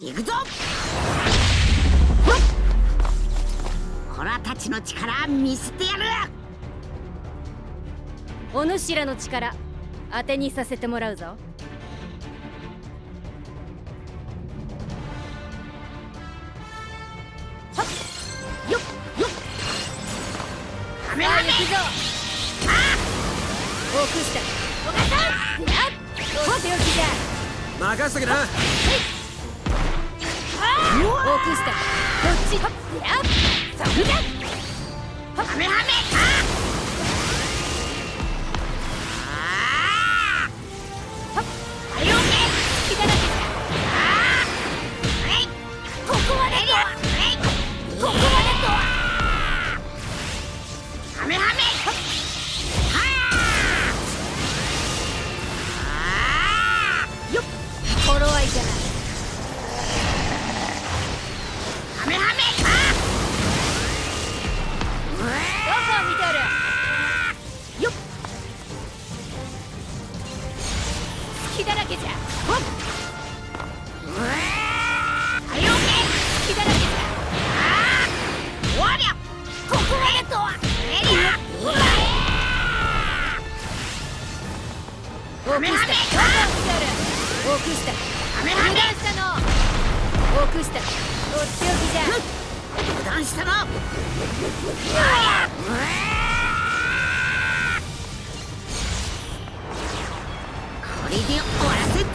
行くぞ。コラたちの力見せてやる。お主らの力当てにさせてもらうぞ。よっよっカメハメさあ行くぞ。オークスタお母さん。やっ。とっておきじゃ。任せとけなオークスタこっち？やっ。そこじゃ。カメハメオークスタどこを見ておるオークスタカメハメ油断したのオークスタとっておきじゃ油断したなこれで終わらせっぞ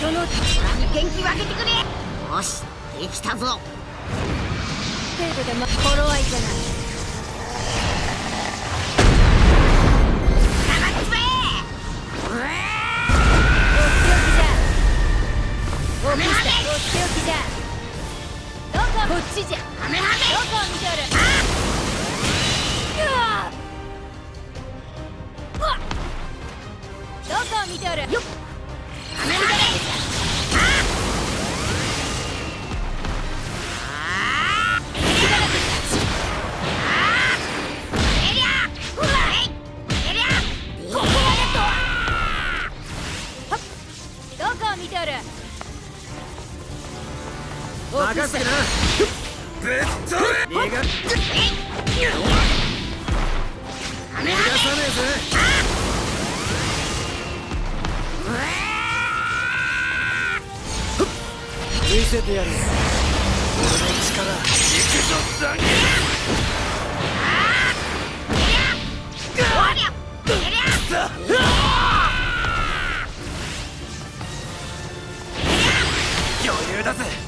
その空に元気分けてくれよしできたぞ程度でま頃合いじゃないっちじゃハメハメ！どこ見とる？あっ！うわどこ見とる？よっ！任せなぶっ飛べ逃が逃カメハメがさねえぜ見せてやる。俺の力行くぞザンギおりゃえりゃ余裕だぜ